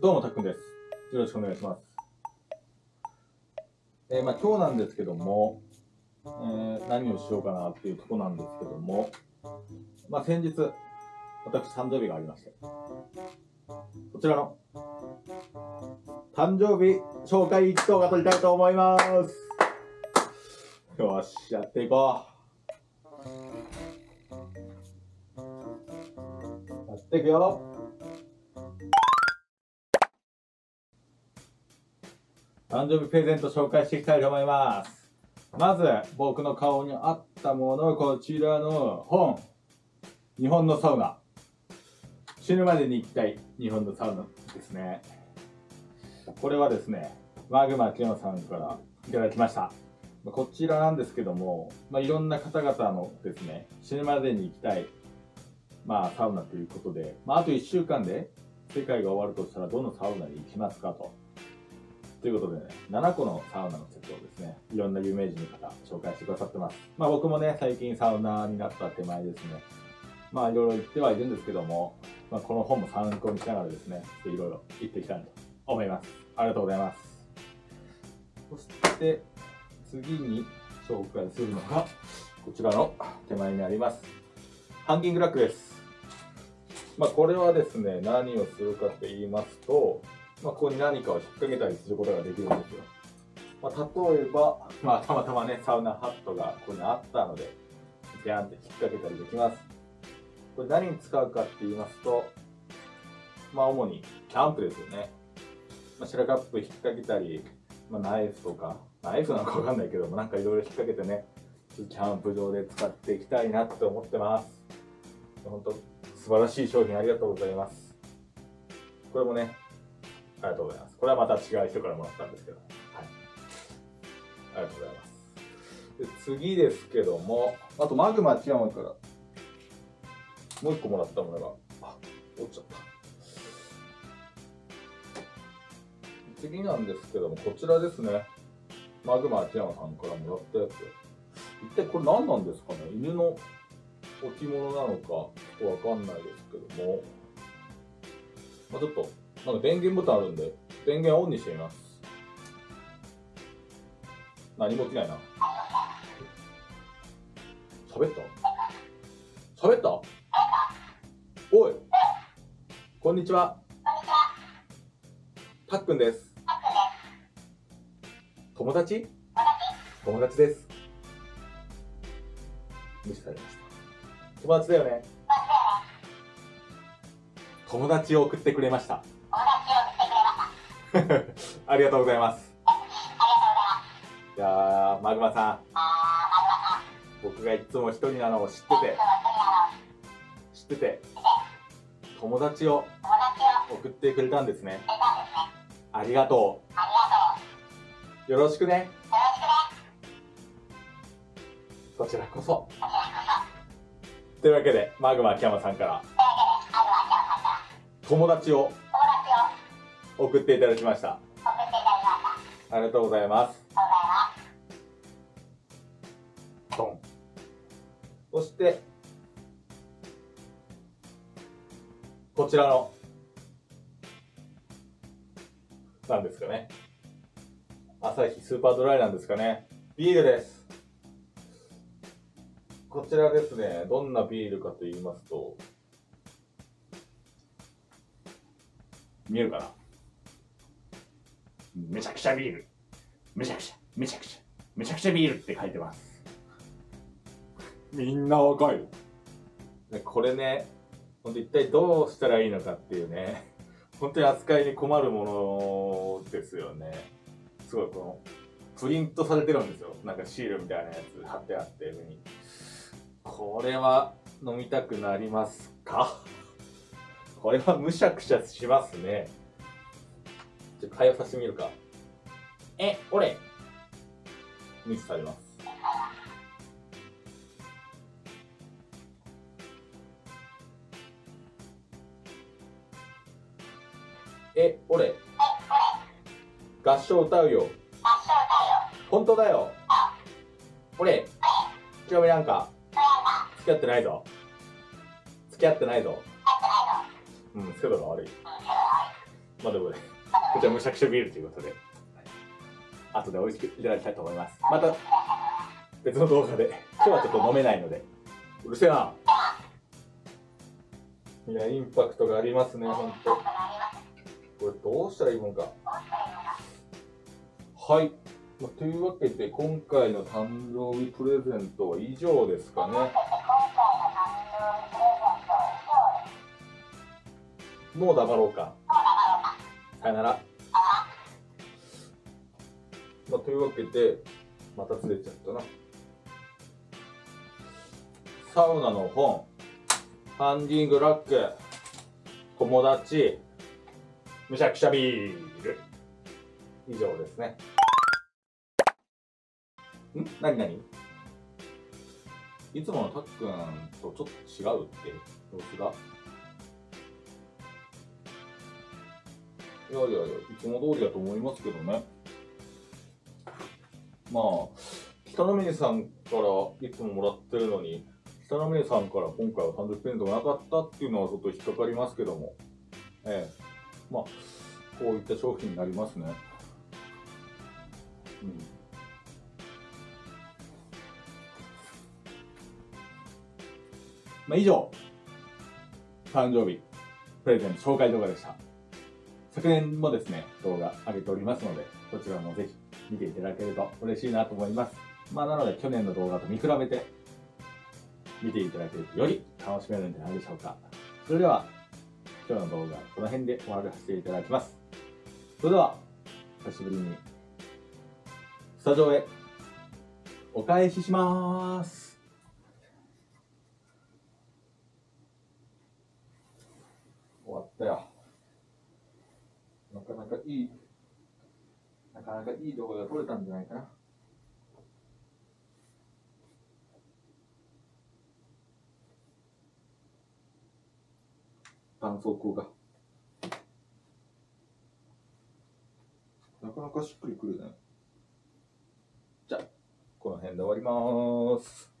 どうもたっくんです。よろしくお願いします。えーまあ、今日なんですけども、えー何をしようかなっていうとこなんですけども、まあ、先日、私誕生日がありまして、こちらの、誕生日紹介動画撮りたいと思います。よし、やっていこう。やっていくよ。誕生日プレゼント紹介していきたいと思います。まず、僕の顔に合ったもの、こちらの本。日本のサウナ。死ぬまでに行きたい日本のサウナですね。これはですね、マグマキノさんからいただきました。こちらなんですけども、まあ、いろんな方々のですね、死ぬまでに行きたい、まあ、サウナということで、まあ、あと1週間で世界が終わるとしたらどのサウナに行きますかと。ということでね、7個のサウナのセットをですね、いろんな有名人の方紹介してくださってます。まあ僕もね、最近サウナーになった手前ですね、まあいろいろ言ってはいるんですけども、まあこの本も参考にしながらですね、いろいろ言っていきたいと思います。ありがとうございます。そして、次に紹介するのが、こちらの手前にあります。ハンギングラックです。まあこれはですね、何をするかと言いますと、まあ、ここに何かを引っ掛けたりすることができるんですよ。まあ、例えば、まあ、たまたまね、サウナハットがここにあったので、ギャンって引っ掛けたりできます。これ何に使うかって言いますと、まあ、主にキャンプですよね。まあ、シェラカップ引っ掛けたり、まあ、ナイフとか、ナイフなのかわかんないけども、なんかいろいろ引っ掛けてね、キャンプ場で使っていきたいなって思ってます。本当素晴らしい商品ありがとうございます。これもね、ありがとうございます。これはまた違う人からもらったんですけど。はい。ありがとうございます。で次ですけども、あとマグマ違うから、もう一個もらったものが、あ、落ちちゃった。次なんですけども、こちらですね。マグマ秋山さんからもらったやつ。一体これ何なんですかね？犬の置物なのか、ちょっとわかんないですけども。まあちょっと、なんか電源ボタンあるんで、電源オンにしてみます。何も起きないな。喋った？喋った？おいこんにちは。たっくんです。友達？友達です。無視されました。友達だよね。友達を送ってくれました。ありがとうございます。いや、マグマさん。僕がいつも一人なのを知ってて、知ってて、友達を送ってくれたんですね。ありがとう。よろしくね。こちらこそ。というわけで、マグマ秋山さんから、友達を送っていただきました。ありがとうございます。ドン。そして、こちらの、なんですかね。朝日スーパードライなんですかね。ビールです。こちらですね、どんなビールかと言いますと、見えるかなめちゃくちゃビール。めちゃくちゃ、めちゃくちゃ、めちゃくちゃビールって書いてます。みんなわかる。でこれね、ほんと一体どうしたらいいのかっていうね、本当に扱いに困るものですよね。すごいこの、プリントされてるんですよ。なんかシールみたいなやつ貼ってあって上に。これは飲みたくなりますか？これはむしゃくしゃしますね。ちょっと会話させてみるか。え、俺ミスされます。え、俺合唱歌うよ。本当だよ。俺興味なんか付き合ってないぞ。付き合ってないぞ。うん、そういうのが悪い。まあでもね、こちらむしゃくしゃビールということで、後で美味しくいただきたいと思います。また、別の動画で、今日はちょっと飲めないので、うるせえな。いや、インパクトがありますね、ほんと。これどうしたらいいもんか。はい。というわけで、今回の誕生日プレゼントは以上ですかね。もう黙ろうか。さよなら。まあ、というわけで、またずれちゃったな。サウナの本、ハンディングラック、友達、むしゃくしゃビール。以上ですね。ん？何何？いつものたっくんとちょっと違うって様子が？いやいやいや、いつも通りだと思いますけどね。まあ、北の峰さんからいつももらってるのに、北の峰さんから今回は誕生日プレゼントがなかったっていうのはちょっと引っかかりますけども、ええ、まあ、こういった商品になりますね。うん。まあ、以上、誕生日プレゼント紹介動画でした。昨年もですね、動画上げておりますので、こちらもぜひ見ていただけると嬉しいなと思います。まあ、なので去年の動画と見比べて見ていただけるとより楽しめるんじゃないでしょうか。それでは、今日の動画、この辺で終わらせていただきます。それでは、久しぶりに、スタジオへ、お返ししまーす。終わったよ。なかなかいい、なかなかいい動画が撮れたんじゃないかな。絆創膏が。なかなかしっくりくるね。じゃあ、この辺で終わります。